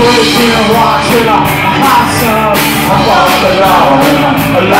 Pushing rocks in a hot sun I walk alone, alone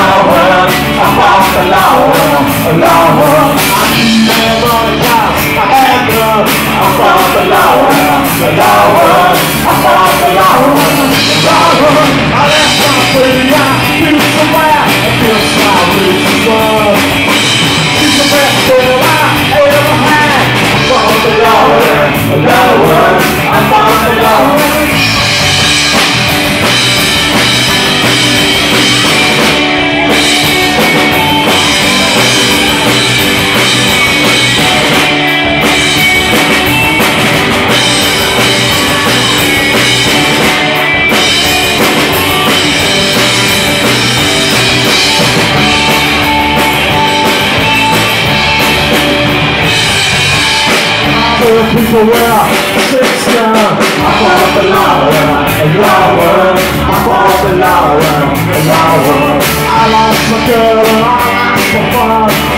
Poor people six down I fought the law and law I fought the law and law I lost my girl and I lost my fun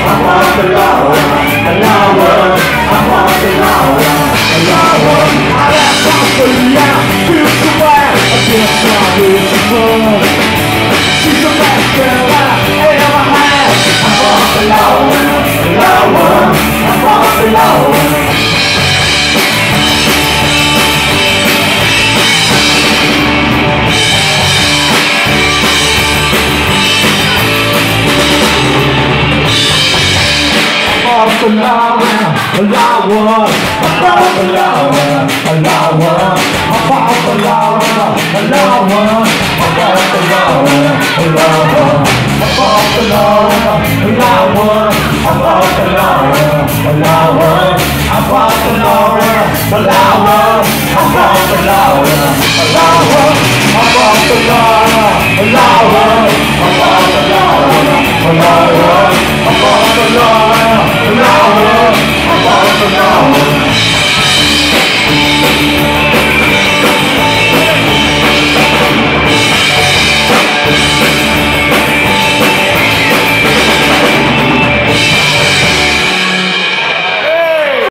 palawan, palawan, about the palawan, about palawan, palawan, about palawan, palawan, about palawan, palawan, about palawan, palawan, about palawan, palawan, about palawan, palawan, about palawan, palawan, about palawan, palawan, about palawan.